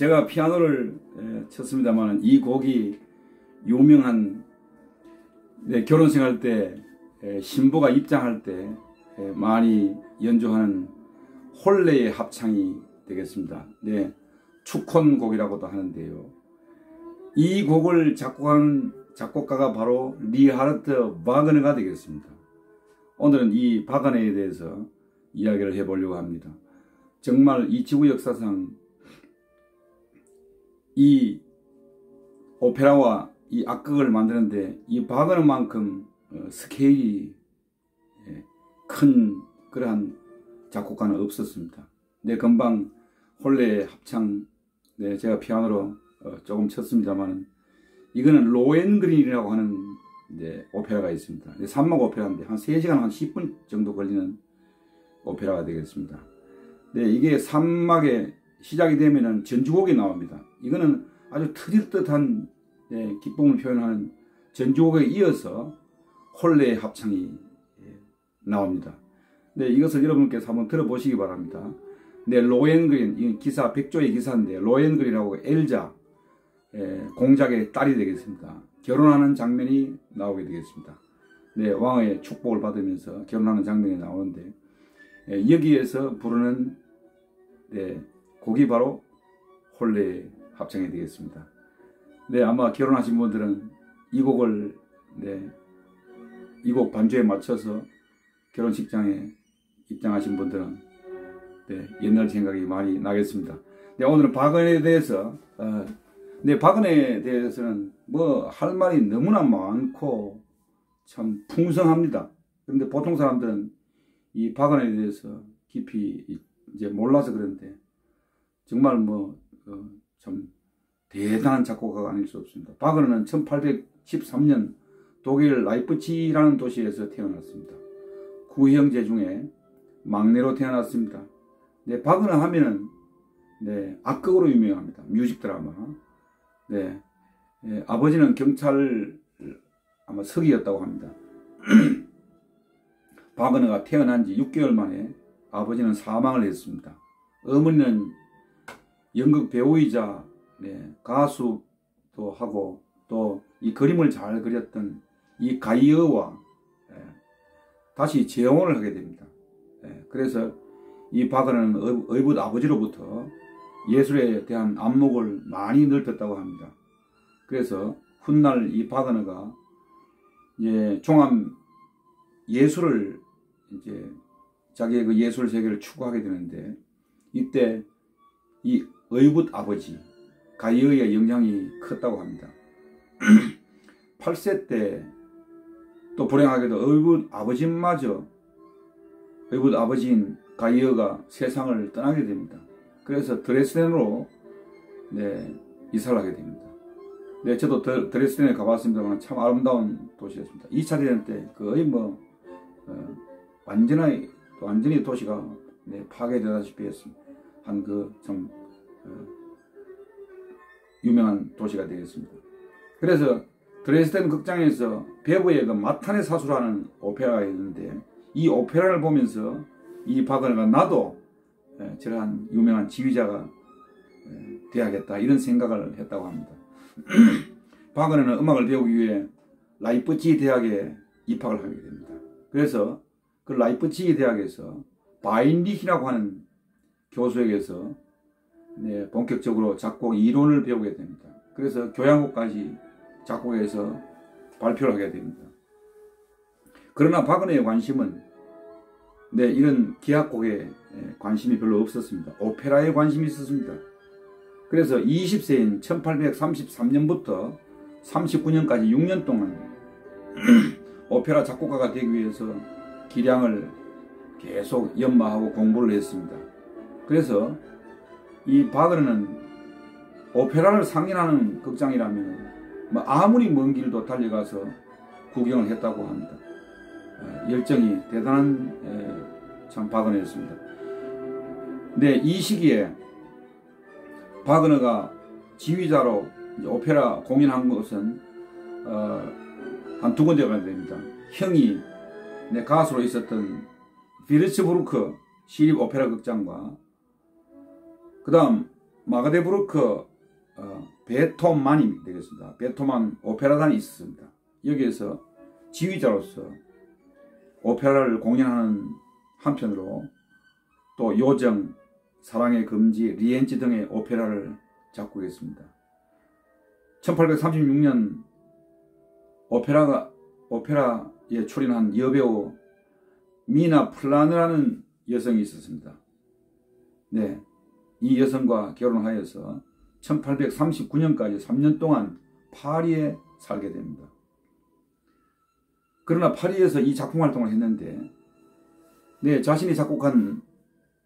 제가 피아노를 쳤습니다만 이 곡이 유명한 네, 결혼식 할때 신부가 입장할 때 많이 연주하는 혼례의 합창이 되겠습니다. 네, 축혼곡이라고도 하는데요. 이 곡을 작곡한 작곡가가 바로 리하르트 바그너가 되겠습니다. 오늘은 이 바그너에 대해서 이야기를 해보려고 합니다. 정말 이 지구 역사상 이 오페라와 이 악극을 만드는데 이 바그너만큼 어, 스케일이 예, 큰 그러한 작곡가는 없었습니다. 내 금방 홀레 합창 네, 제가 피아노로 어, 조금 쳤습니다만 이거는 로엔그린이라고 하는 네, 오페라가 있습니다. 산막 오페라인데 한 3시간 한 10분 정도 걸리는 오페라가 되겠습니다. 네, 이게 산막에 시작이 되면은 전주곡이 나옵니다. 이거는 아주 터질 듯한 네, 기쁨을 표현하는 전주곡에 이어서 홀레의 합창이 예, 나옵니다. 네, 이것을 여러분께서 한번 들어보시기 바랍니다. 네, 로엔그린, 이 기사, 백조의 기사인데, 로엔그린하고 엘자, 예, 공작의 딸이 되겠습니다. 결혼하는 장면이 나오게 되겠습니다. 네, 왕의 축복을 받으면서 결혼하는 장면이 나오는데, 예, 여기에서 부르는, 네, 곡이 바로 홀레 합창이 되겠습니다. 네, 아마 결혼하신 분들은 이 곡을, 네, 이 곡 반주에 맞춰서 결혼식장에 입장하신 분들은 네, 옛날 생각이 많이 나겠습니다. 네, 오늘은 박은혜에 대해서 어, 네, 박은혜에 대해서는 뭐 할 말이 너무나 많고 참 풍성합니다. 그런데 보통 사람들은 이 바그너에 대해서 깊이 이제 몰라서 그런데 정말 뭐 참 어, 대단한 작곡가가 아닐 수 없습니다. 바그너는 1813년 독일 라이프치히라는 도시에서 태어났습니다. 구형제 중에 막내로 태어났습니다. 네, 바그너 하면은 네, 악극으로 유명합니다. 뮤직 드라마. 네, 네 아버지는 경찰 아마 석이었다고 합니다. 박은혜가 태어난 지 6개월 만에 아버지는 사망을 했습니다. 어머니는 연극 배우이자 네, 가수도 하고 또 이 그림을 잘 그렸던 이 가이어와 네, 다시 재혼을 하게 됩니다. 네, 그래서 이 박은혜는 의붓 아버지로부터 예술에 대한 안목을 많이 넓혔다고 합니다. 그래서 훗날 이 박은혜가 이제 종합 예술을 이제 자기의 그 예술 세계를 추구하게 되는데 이때 이 의붓 아버지 가이어의 영향이 컸다고 합니다. 8세 때 또 불행하게도 의붓 아버지마저 의붓 아버지인 가이어가 세상을 떠나게 됩니다. 그래서 드레스덴으로 네, 이사를 하게 됩니다. 네, 저도 드, 레스덴에 가봤습니다만 참 아름다운 도시였습니다. 2차 대전 때 거의 뭐 어, 완전히 완전히 도시가 네, 파괴되다시피 했습니다. 한 그참 어, 유명한 도시가 되겠습니다. 그래서 드레스덴 극장에서 베브의 그 마탄의 사수라는 오페라가 있는데 이 오페라를 보면서 이 바그너가 나도 예, 저러한 유명한 지휘자가 예, 돼야겠다 이런 생각을 했다고 합니다. 바그너는 음악을 배우기 위해 라이프치히 대학에 입학을 하게 됩니다. 그래서 그 라이프치히 대학에서 바인리히라고 하는 교수에게서 네, 본격적으로 작곡 이론을 배우게 됩니다. 그래서 교향곡까지 작곡해서 발표를 하게 됩니다. 그러나 박은혜의 관심은 네, 이런 기악곡에 관심이 별로 없었습니다. 오페라에 관심이 있었습니다. 그래서 20세인 1833년부터 39년까지 6년 동안 오페라 작곡가가 되기 위해서 기량을 계속 연마하고 공부를 했습니다. 그래서 이 바그르는 오페라를 상연하는 극장이라면 뭐 아무리 먼 길도 달려가서 구경을 했다고 합니다. 열정이 대단한 참 박은혜였습니다. 네, 이 시기에 박은혜가 지휘자로 오페라 공연한 것은 어, 한두 군데가 됩니다. 형이 네, 가수로 있었던 비르츠부르크 시립 오페라 극장과 그 다음 마가데부르크 어, 베토만이 되겠습니다. 베토만 오페라단이 있었습니다. 여기에서 지휘자로서 오페라를 공연하는 한편으로 또 요정, 사랑의 금지, 리엔치 등의 오페라를 작곡했습니다. 1836년 오페라가 오페라에 출연한 여배우 미나 플라느라는 여성이 있었습니다. 네, 이 여성과 결혼하여서 1839년까지 3년 동안 파리에 살게 됩니다. 그러나 파리에서 이 작품 활동을 했는데 네, 자신이 작곡한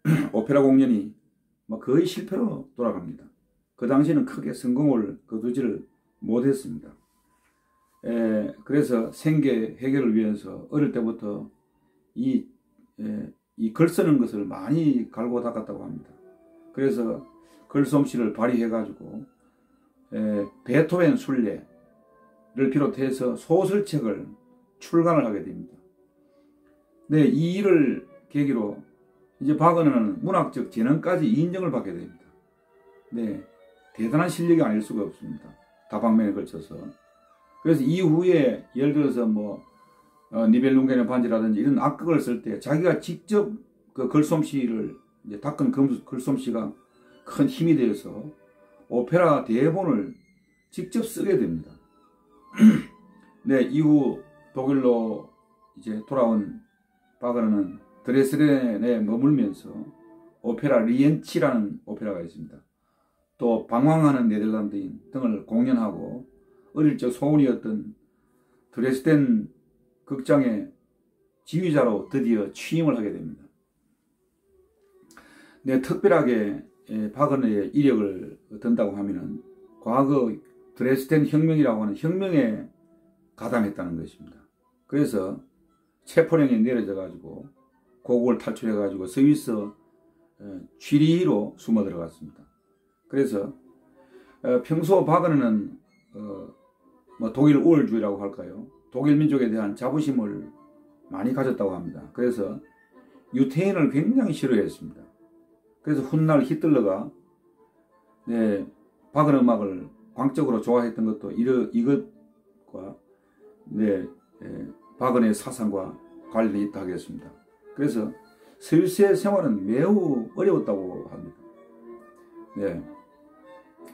오페라 공연이 뭐 거의 실패로 돌아갑니다. 그 당시에는 크게 성공을 거두지를 못했습니다. 에, 그래서 생계 해결을 위해서 어릴 때부터 이, 에, 이글 쓰는 것을 많이 갈고 닦았다고 합니다. 그래서 글솜씨를 발휘해가지고 에, 베토벤 순례를 비롯해서 소설책을 출간을 하게 됩니다. 네, 이 일을 계기로 이제 바그너는 문학적 재능까지 인정을 받게 됩니다. 네, 대단한 실력이 아닐 수가 없습니다. 다방면에 걸쳐서. 그래서 이후에 예를 들어서 뭐 어, 니벨룽겐의 반지라든지 이런 악극을 쓸 때 자기가 직접 그 글솜씨를 이제 닦은 글솜씨가 큰 힘이 되어서 오페라 대본을 직접 쓰게 됩니다. 네, 이후 독일로 이제 돌아온 바그너는 드레스덴에 머물면서 오페라 리엔치라는 오페라가 있습니다. 또 방황하는 네덜란드인 등을 공연하고 어릴 적 소원이었던 드레스덴 극장의 지휘자로 드디어 취임을 하게 됩니다. 네, 특별하게 바그너의 이력을 든다고 하면은 과거 드레스덴 혁명이라고 하는 혁명에 가담했다는 것입니다. 그래서 체포령이 내려져 가지고 고국을 탈출해 가지고 스위스 취리로 숨어 들어갔습니다. 그래서 어, 평소 바그너는 어, 뭐 독일 우월주의라고 할까요? 독일 민족에 대한 자부심을 많이 가졌다고 합니다. 그래서 유태인을 굉장히 싫어했습니다. 그래서 훗날 히틀러가 네, 바그너 음악을 광적으로 좋아했던 것도 이러, 이것과 네, 네, 바그너의 사상과 관련이 있다 하겠습니다. 그래서 스위스의 생활은 매우 어려웠다고 합니다. 네.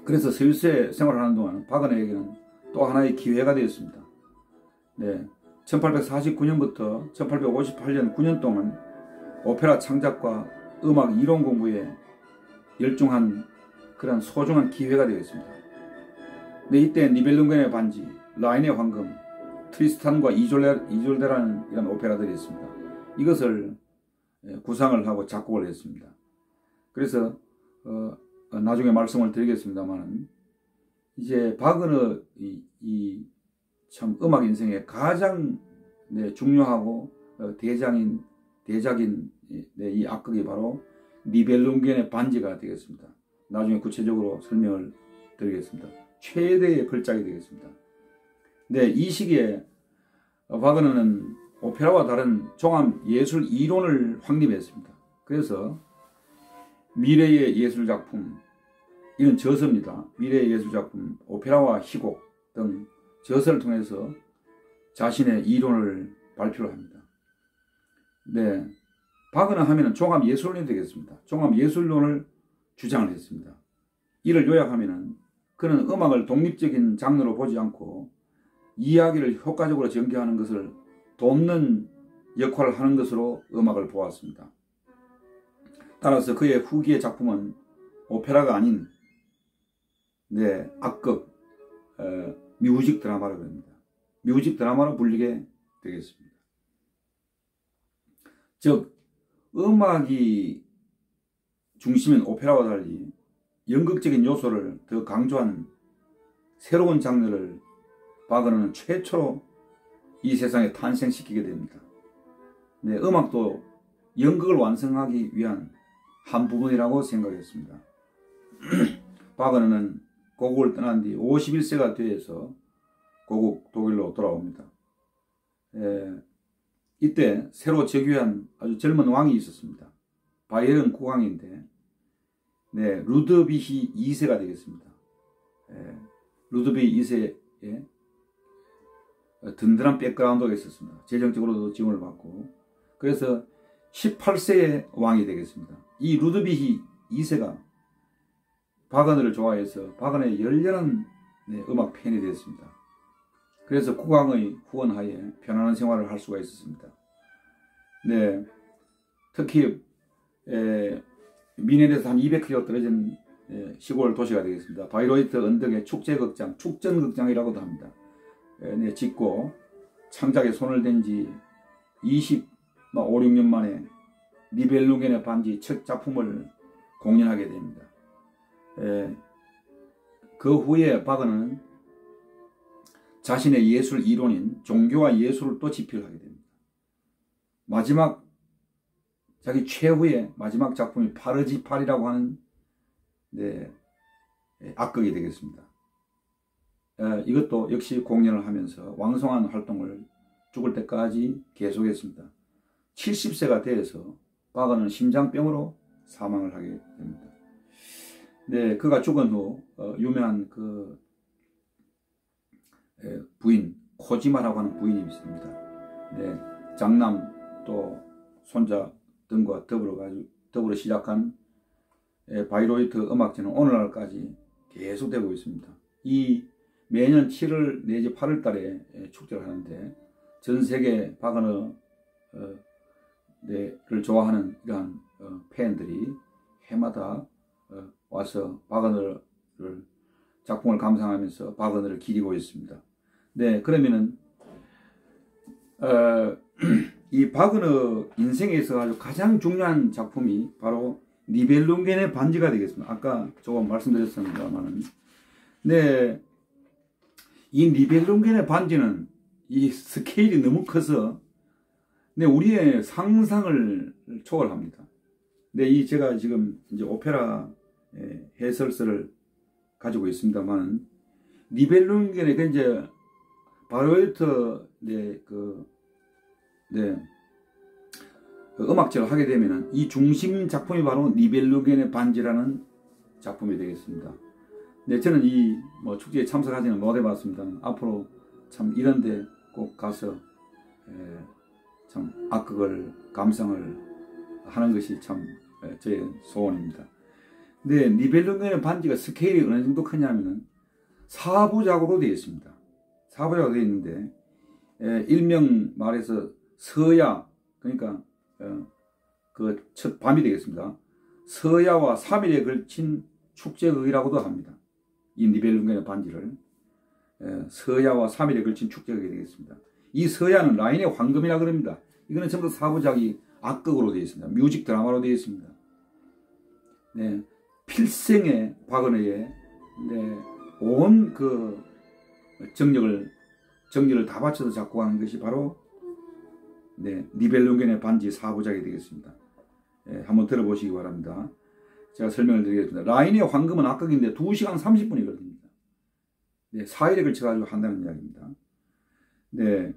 그래서 스위스에 생활하는 동안 바그너에게는 또 하나의 기회가 되었습니다. 네. 1849년부터 1858년 9년 동안 오페라 창작과 음악 이론 공부에 열중한 그런 소중한 기회가 되었습니다. 네, 이때 니벨룽겐의 반지, 라인의 황금, 트리스탄과 이졸레, 이졸데라는 이런 오페라들이 있습니다. 이것을 예, 구상을 하고 작곡을 했습니다. 그래서 어, 어, 나중에 말씀을 드리겠습니다만 이제 바그너 이참 음악 인생의 가장 네, 중요하고 어, 대장인 대작인 네, 이 악극이 바로 니벨룽겐의 반지가 되겠습니다. 나중에 구체적으로 설명을 드리겠습니다. 최대의 걸작이 되겠습니다. 네, 이 시기에 바그너는 오페라와 다른 종합 예술 이론을 확립했습니다. 그래서 미래의 예술 작품 이런 저서입니다. 미래의 예술 작품 오페라와 희곡 등 저서를 통해서 자신의 이론을 발표를 합니다. 네, 바그너 하면 종합 예술론이 되겠습니다. 종합 예술론을 주장을 했습니다. 이를 요약하면 그는 음악을 독립적인 장르로 보지 않고 이야기를 효과적으로 전개하는 것을 돕는 역할을 하는 것으로 음악을 보았습니다. 따라서 그의 후기의 작품은 오페라가 아닌 네, 악극, 어, 뮤직 드라마로 됩니다. 뮤직 드라마로 불리게 되겠습니다. 즉, 음악이 중심인 오페라와 달리 연극적인 요소를 더 강조한 새로운 장르를 바그너는 최초로 이 세상에 탄생시키게 됩니다. 네, 음악도 연극을 완성하기 위한 한 부분이라고 생각했습니다. 바그너는 고국을 떠난 뒤 51세가 되어서 고국 독일로 돌아옵니다. 에, 이때 새로 즉위한 아주 젊은 왕이 있었습니다. 바이에른 국왕인데 네, 루드비히 2세가 되겠습니다. 예, 루드비히 2세의 든든한 백그라운드가 있었습니다. 재정적으로도 지원을 받고 그래서 18세의 왕이 되겠습니다. 이 루드비히 2세가 바그너를 좋아해서 바그너의 열렬한 네, 음악 팬이 되었습니다. 그래서 국왕의 후원하에 편안한 생활을 할 수가 있었습니다. 네, 특히 에, 뮌헨에서 한 200km 떨어진 에, 시골 도시가 되겠습니다. 바이로이트 언덕의 축제극장, 축전극장이라고도 합니다. 에, 네, 짓고 창작에 손을 댄 지 20, 5, 6년 만에 니벨룽겐의 반지 첫 작품을 공연하게 됩니다. 에, 그 후에 바그는 자신의 예술 이론인 종교와 예술을 또 집필하게 됩니다. 마지막 자기 최후의 마지막 작품이 파르지팔이라고 하는 네, 악극이 되겠습니다. 에, 이것도 역시 공연을 하면서 왕성한 활동을 죽을 때까지 계속했습니다. 70세가 되어서 바그너는 심장병으로 사망을 하게 됩니다. 네, 그가 죽은 후 어, 유명한 그 에, 부인 코지마라고 하는 부인이 있습니다. 네, 장남 또 손자 등과 더불어 가지고 더불어 시작한 에, 바이로이트 음악제는 오늘날까지 계속되고 있습니다. 이 매년 7월 내지 8월 달에 축제를 하는데 전 세계 바그너 어, 를 좋아하는 이러한 어, 팬들이 해마다 어, 와서 바그너를 작품을 감상하면서 바그너를 기리고 있습니다. 네, 그러면은 어, 이 바그너 인생에서 아주 가장 중요한 작품이 바로 니벨룽겐의 반지가 되겠습니다. 아까 조금 말씀드렸습니다만은 네, 이 니벨룽겐의 반지는 이 스케일이 너무 커서 네, 우리의 상상을 초월합니다. 네, 이 제가 지금 이제 오페라 해설서를 가지고 있습니다만 니벨룽겐의 그 이제 바로이트 네, 그, 네, 그 음악제를 하게 되면은 이 중심 작품이 바로 니벨룽겐의 반지라는 작품이 되겠습니다. 네, 저는 이 뭐 축제에 참석하지는 못해봤습니다. 앞으로 참 이런데 꼭 가서 에, 참 악극을 감상을 하는 것이 참 제 소원입니다. 네, 니벨룽겐의 반지가 스케일이 어느 정도 크냐면은 사부작으로 되어 있습니다. 사부작으로 되어 있는데 에, 일명 말해서 서야 그러니까 어, 그첫 밤이 되겠습니다. 서야와 3일에 걸친 축제극이라고도 합니다. 이 니벨룽겐의 반지를 에, 서야와 3일에 걸친 축제극이 되겠습니다. 이 서야는 라인의 황금이라 그럽니다. 이거는 전부 사부작이 악극으로 되어 있습니다. music drama로 되어 있습니다. 네, 필생의 바그너의 네, 온그 정력을 정력을 다 바쳐서 작곡하는 것이 바로 네, 니벨룽겐의 반지 사부작이 되겠습니다. 네, 한번 들어보시기 바랍니다. 제가 설명을 드리겠습니다. 라인의 황금은 악극인데 2시간 30분이 걸립니다. 네, 4일에 걸쳐가지고 한다는 이야기입니다. 네,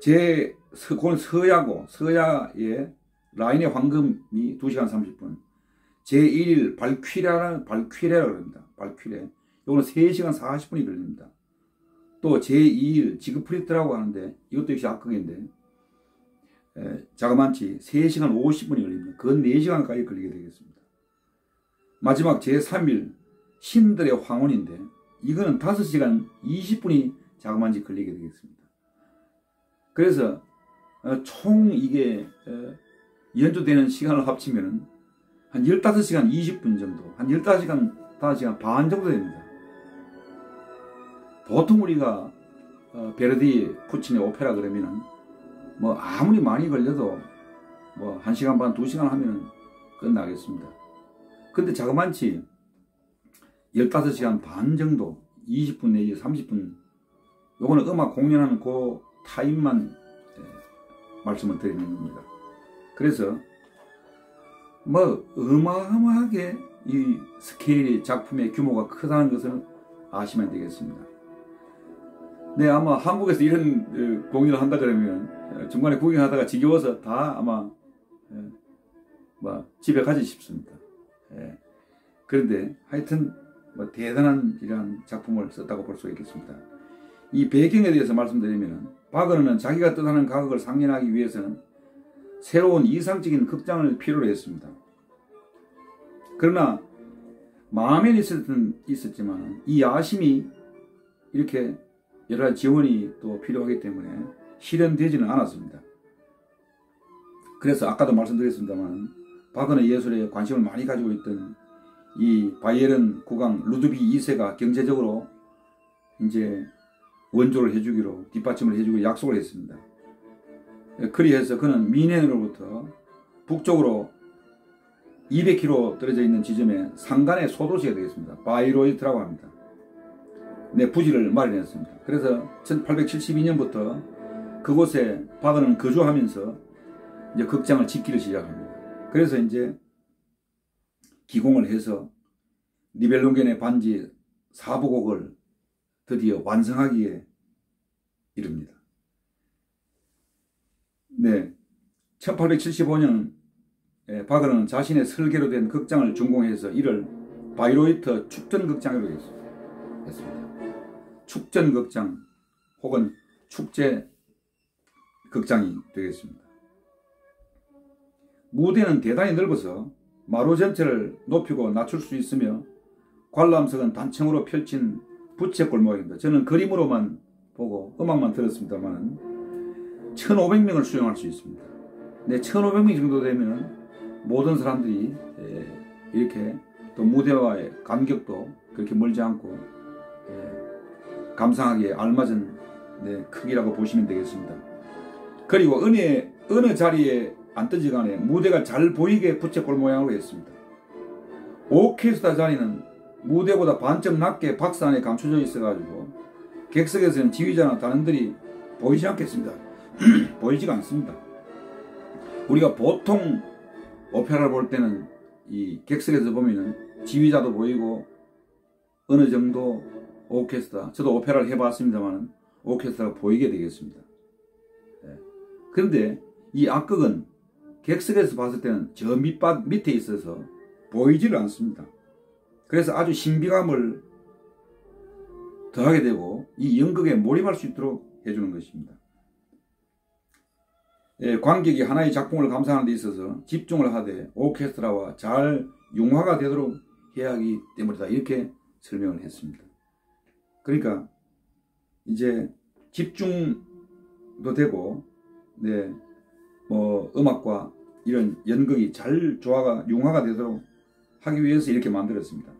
제 그건 서야고 서야의 라인의 황금이 2시간 30분 제1일 발퀴레라는 발퀴레라고 합니다. 발퀴레. 이거는 3시간 40분이 걸립니다. 또 제2일 지그프리트라고 하는데 이것도 역시 악극인데 에, 자그만치 3시간 50분이 걸립니다. 그 4시간까지 걸리게 되겠습니다. 마지막 제3일 신들의 황혼인데 이거는 5시간 20분이 자그만치 걸리게 되겠습니다. 그래서 어, 총 이게 어, 연주되는 시간을 합치면 한 15시간 20분 정도, 한 15시간, 5시간 반 정도 됩니다. 보통 우리가 어, 베르디, 푸친의 오페라 그러면은 뭐 아무리 많이 걸려도 뭐 1시간 반, 2시간 하면 끝나겠습니다. 근데 자그만치 15시간 반 정도, 20분 내지 30분 요거는 음악 공연하는 그 타임만 예, 말씀을 드리는 겁니다. 그래서 뭐 어마어마하게 이 스케일이 작품의 규모가 크다는 것을 아시면 되겠습니다. 네, 아마 한국에서 이런 어, 공연을 한다 그러면 어, 중간에 구경하다가 지겨워서 다 아마 어, 뭐 집에 가지 싶습니다. 예. 그런데 하여튼 뭐 대단한 이러한 작품을 썼다고 볼 수 있겠습니다. 이 배경에 대해서 말씀드리면 바그너는 자기가 뜻하는 가극을 상연하기 위해서는 새로운 이상적인 극장을 필요로 했습니다. 그러나 마음에는 있었던, 있었지만 이 야심이 이렇게 여러 가지 지원이 또 필요하기 때문에 실현되지는 않았습니다. 그래서 아까도 말씀드렸습니다만 바그너 예술에 관심을 많이 가지고 있던 이 바이에른 국왕 루드비 2세가 경제적으로 이제 원조를 해주기로 뒷받침을 해주고 약속을 했습니다. 그리해서 그는 미넨으로부터 북쪽으로 200km 떨어져 있는 지점에 상간의 소도시가 되겠습니다. 바이로이트라고 합니다. 네, 부지를 마련했습니다. 그래서 1872년부터 그곳에 바그는 거주하면서 이제 극장을 짓기를 시작합니다. 그래서 이제 기공을 해서 니벨룽겐의 반지 사부작을 드디어 완성하기에 이릅니다. 네. 1875년 바그너는 자신의 설계로 된 극장을 준공해서 이를 바이로이트 축전극장으로 했습니다. 축전극장 혹은 축제 극장이 되겠습니다. 무대는 대단히 넓어서 마루 전체를 높이고 낮출 수 있으며 관람석은 단층으로 펼친 부채꼴 모양입니다. 저는 그림으로만 보고 음악만 들었습니다만 1500명을 수용할 수 있습니다. 네, 1500명 정도 되면 모든 사람들이 이렇게 또 무대와의 간격도 그렇게 멀지 않고 감상하기에 알맞은 네, 크기라고 보시면 되겠습니다. 그리고 어느, 어느 자리에 앉든지 간에 무대가 잘 보이게 부채꼴 모양으로 했습니다. 오케스트라 자리는 무대보다 반점 낮게 박스 안에 감춰져 있어가지고 객석에서는 지휘자나 단원들이 보이지 않겠습니다. 보이지가 않습니다. 우리가 보통 오페라를 볼 때는 이 객석에서 보면은 지휘자도 보이고 어느 정도 오케스트라 저도 오페라를 해봤습니다만 오케스트라가 보이게 되겠습니다. 네. 그런데 이 악극은 객석에서 봤을 때는 저 밑밭 밑에 있어서 보이지를 않습니다. 그래서 아주 신비감을 더하게 되고 이 연극에 몰입할 수 있도록 해주는 것입니다. 예, 관객이 하나의 작품을 감상하는 데 있어서 집중을 하되 오케스트라와 잘 융화가 되도록 해야 하기 때문이다. 이렇게 설명을 했습니다. 그러니까 이제 집중도 되고 네, 뭐 음악과 이런 연극이 잘 조화가 융화가 되도록 하기 위해서 이렇게 만들었습니다.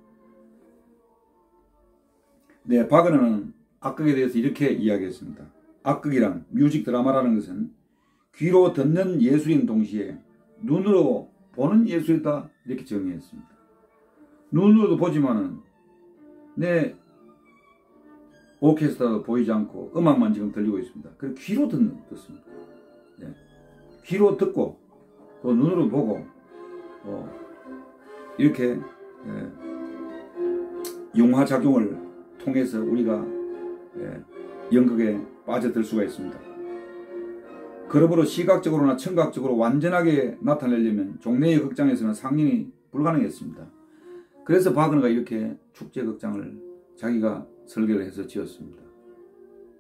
네, 바그너는 악극에 대해서 이렇게 이야기했습니다. 악극이란 뮤직 드라마라는 것은 귀로 듣는 예술인 동시에 눈으로 보는 예술이다 이렇게 정의했습니다. 눈으로도 보지만은 내 오케스트라도 보이지 않고 음악만 지금 들리고 있습니다. 그리고 귀로 듣는 듣습니다. 네. 귀로 듣고 또 눈으로 보고 어, 이렇게 예, 융화작용을 통해서 우리가 예, 연극에 빠져들 수가 있습니다. 그러므로 시각적으로나 청각적으로 완전하게 나타내려면 종래의 극장에서는 상영이 불가능했습니다. 그래서 바그너가 이렇게 축제극장을 자기가 설계를 해서 지었습니다.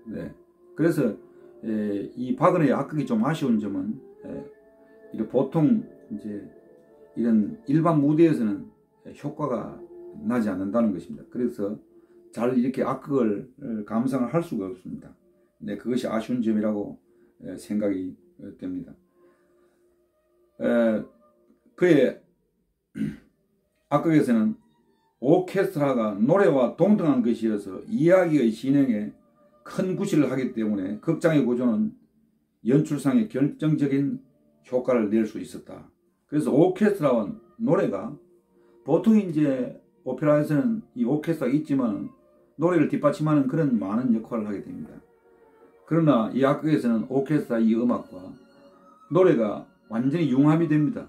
네. 그래서 에, 이 바그너의 악극이 좀 아쉬운 점은 에, 이런 보통 이제 이런 일반 무대에서는 효과가 나지 않는다는 것입니다. 그래서 잘 이렇게 악극을 감상을 할 수가 없습니다. 네, 그것이 아쉬운 점이라고 생각이 됩니다. 그의 악극에서는 오케스트라가 노래와 동등한 것이어서 이야기의 진행에 큰 구실을 하기 때문에 극장의 구조는 연출상의 결정적인 효과를 낼 수 있었다. 그래서 오케스트라와 노래가 보통 이제 오페라에서는 이 오케스트라가 있지만 노래를 뒷받침하는 그런 많은 역할을 하게 됩니다. 그러나 이 악극에서는 오케스트라 이 음악과 노래가 완전히 융합이 됩니다.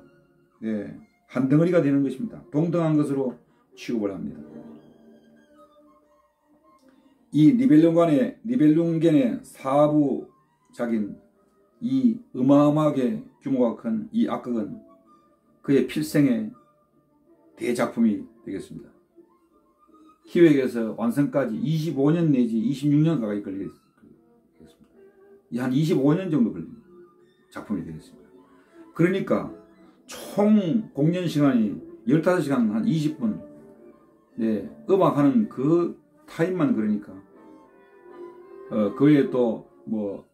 네, 한 덩어리가 되는 것입니다. 동등한 것으로 취급을 합니다. 이 니벨룽간의 니벨룽겐의 사부작인 이 어마어마하게 규모가 큰 이 악극은 그의 필생의 대작품이 되겠습니다. 기획에서 완성까지 25년 내지 26년 가까이 걸리겠습니다. 한 25년 정도 걸린 작품이 되겠습니다. 그러니까 총 공연 시간이 15시간 한 20분 네, 음악하는 그 타임만 그러니까 어, 그 외에 또 뭐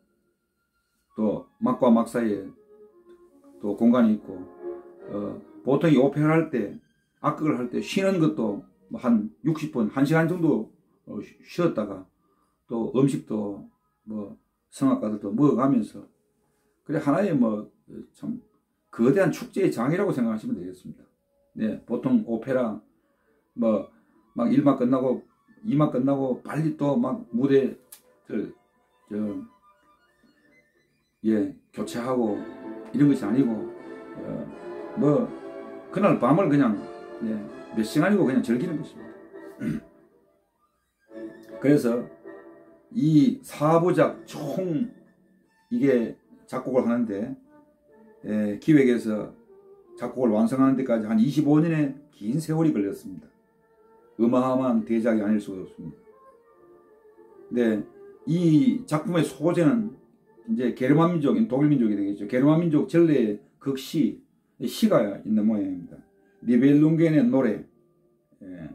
또 막과 막 사이에 또 공간이 있고 어, 보통 이 오페라 할 때 악극을 할 때 쉬는 것도 뭐한 60분, 1시간 정도 어, 쉬었다가 또 음식도 뭐 성악가들도 먹어가면서 그래 하나의 뭐 참 거대한 축제의 장이라고 생각하시면 되겠습니다. 네, 보통 오페라 뭐막 일막 끝나고 이막 끝나고 빨리 또 막 무대 저예 교체하고 이런 것이 아니고 어, 뭐 그날 밤을 그냥 네, 몇 시간이고 그냥 즐기는 것입니다. 그래서 이 사부작 총 이게 작곡을 하는데 에, 기획에서 작곡을 완성하는 데까지 한 25년의 긴 세월이 걸렸습니다. 어마어마한 대작이 아닐 수가 없습니다. 근데 이 작품의 소재는 이제 게르만 민족, 독일 민족이 되겠죠. 게르만 민족 전래의 극시, 시가 있는 모양입니다. 니벨룽겐의 노래, 예,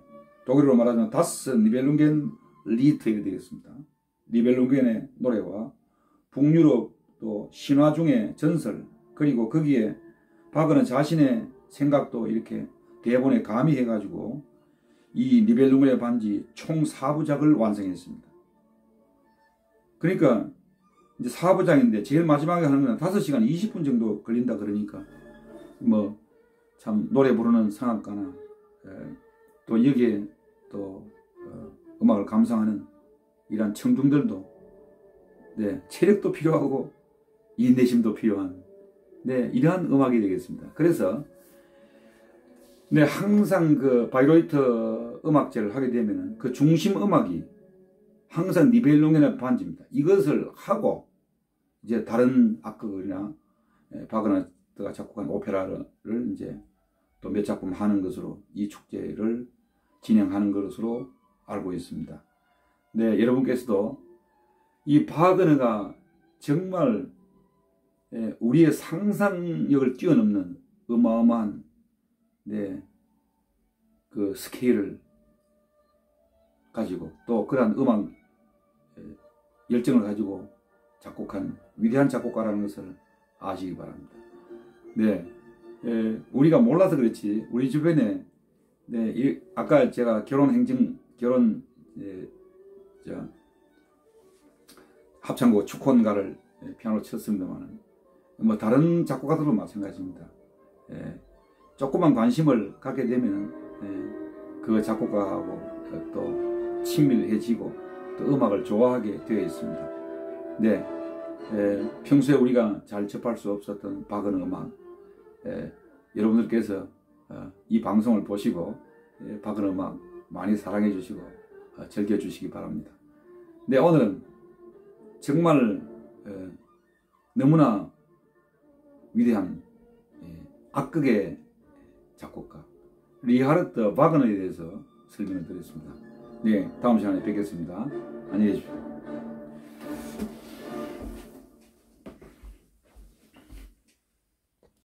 독일어로 말하자면 다스 니벨룽겐 리트가 되겠습니다. 니벨룽겐의 노래와 북유럽 또 신화 중의 전설 그리고 거기에 바그는 자신의 생각도 이렇게 대본에 가미해가지고 이 니벨룽겐의 반지 총 4부작을 완성했습니다. 그러니까 이제 4부작인데 제일 마지막에 하는 건 5시간 20분 정도 걸린다 그러니까 뭐 참 노래 부르는 상악가나 또 여기에 또 어, 음악을 감상하는 이런 청중들도 네, 체력도 필요하고 인내심도 필요한 네, 이러한 음악이 되겠습니다. 그래서 네, 항상 그 바이로이트 음악제를 하게 되면 그 중심 음악이 항상 니벨룽겐의 반지입니다. 이것을 하고 이제 다른 악극이나 예, 바그나트가 작곡한 오페라를 이제 또 몇 작품 하는 것으로 이 축제를 진행하는 것으로 알고 있습니다. 네, 여러분께서도 이 바그너가 정말 예, 우리의 상상력을 뛰어넘는 어마어마한 네, 그 스케일을 가지고 또 그러한 음악 예, 열정을 가지고 작곡한 위대한 작곡가라는 것을 아시기 바랍니다. 네, 예, 우리가 몰라서 그렇지 우리 주변에 네, 이, 아까 제가 결혼 행정 결혼 예, 저, 합창곡 축혼가를 예, 피아노 쳤습니다만 뭐 다른 작곡가들도 마찬가지입니다. 예, 조금만 관심을 갖게 되면 예, 그 작곡가하고 또 친밀해지고 또 음악을 좋아하게 되어 있습니다. 네, 예, 평소에 우리가 잘 접할 수 없었던 박은 음악 예, 여러분들께서 어, 이 방송을 보시고 예, 박은 음악 많이 사랑해 주시고 어, 즐겨 주시기 바랍니다. 네 오늘은 정말 어, 너무나 위대한 예, 악극의 작곡가 리하르트 바그너에 대해서 설명을 드렸습니다. 네 다음 시간에 뵙겠습니다. 안녕히 계십시오.